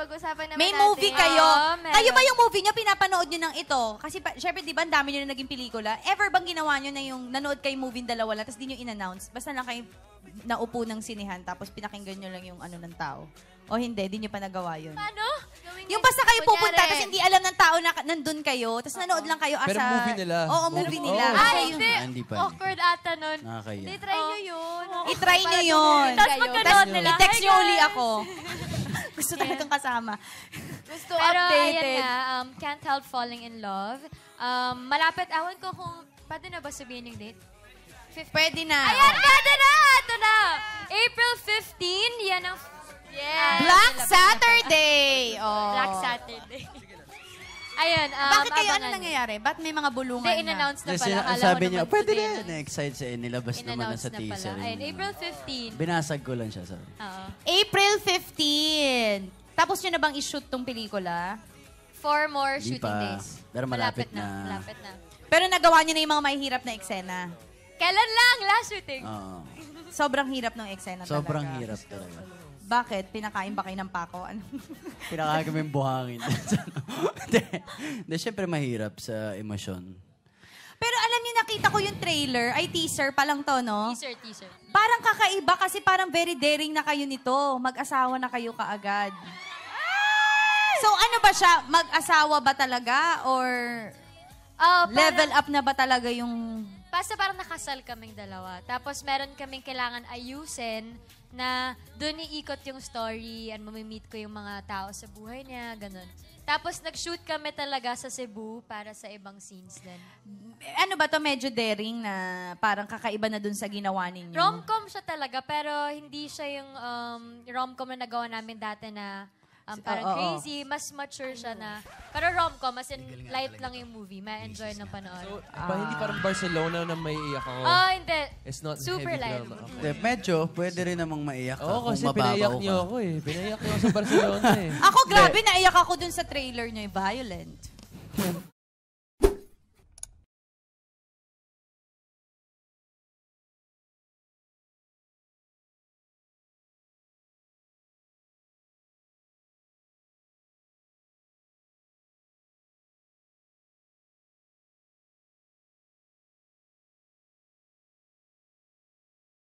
pag-usapan naman May natin. movie kayo. Oo, meron. kayo ba yung movie nyo, pinapanood nyo ng ito? Kasi pa, syempre, di ba, ang dami nyo na naging pelikula. Ever bang ginawa nyo na yung nanood kayo movie dalawa lang, tapos di nyo in-announce? Basta lang kayo naupo ng sinihan, tapos pinakinggan nyo lang yung ano ng tao. O hindi, di nyo pa nagawa yun. Ano? Gawin Yung niya- basta kayo kunyari, pupunta, tapos hindi alam ng tao na nandun kayo, tapos nanood lang kayo as Pero movie nila. Oo, movie nila. Oo. Ay, Kasi hindi. Ah, hindi pa. Awkward ata nun. Nakakaya. Hindi, try nyo yun. I-try nyo yun. Tapos magkanood nila. i-text "Hi, nyo uli guys." ako. Gusto talagang kasama. Gusto Pero ayan updated. nga, um, Can't Help Falling in Love. Um, malapit, awan ko kung, pwede na ba sabihin yung date? Pwede na. Ayan, pwede na! Ito na! April 15, yan ang... Yes. Black Saturday. Oh. Black Saturday. Ayun, um, Bakit kayo ano nangyayari? Ba't may mga bulungan Hindi, na? in-announce na Kasi pala. na- Akala sabi niya, pwede na. Na-excite siya. Nilabas naman na sa na teaser. Ayun, yun. April 15. Binasag ko lang siya. Sorry. Oo. April 15. Tapos nyo na bang i-shoot tong pelikula? Four more Di shooting pa. days. Pero malapit na. Malapit na. Pero nagawa nyo na yung mga mahihirap na eksena. Kailan lang? Last shooting. Oo. Sobrang hirap ng eksena Sobrang talaga. hirap talaga. Bakit? Pinakain ba kayo ng pako? Ano? Pinakain kami yung buhangin. Hindi. Hindi, syempre mahirap sa emosyon. Pero alam niyo, nakita ko yung trailer, ay teaser pa lang to, no? Teaser, teaser. Parang kakaiba kasi parang very daring na kayo nito. Mag-asawa na kayo kaagad. So ano ba siya? Mag-asawa ba talaga? Or Oh, parang- level up na ba talaga yung... Basta parang nakasal kaming dalawa. Tapos meron kaming kailangan ayusin na doon iikot yung story and mamimit ko yung mga tao sa buhay niya, ganun. Tapos nag-shoot kami talaga sa Cebu para sa ibang scenes din. Ano ba to medyo daring na parang kakaiba na dun sa ginawa ninyo? Rom-com siya talaga, pero hindi siya yung um, rom-com na nagawa namin dati na um, parang Oo, oo. crazy. Mas mature siya na. Pero rom-com, as in light lang yung movie. Ma-enjoy ng panoorin. Ba, hindi parang Barcelona na may iyak ako. Oh, hindi. It's not Super heavy light. drama. Hindi, medyo, pwede rin namang maiyak ka Oo, kung kasi mababaw ka. niyo ako eh. Pinayak niyo ako sa Barcelona eh. Ako, grabe, naiyak ako dun sa trailer niyo. eh. Violent.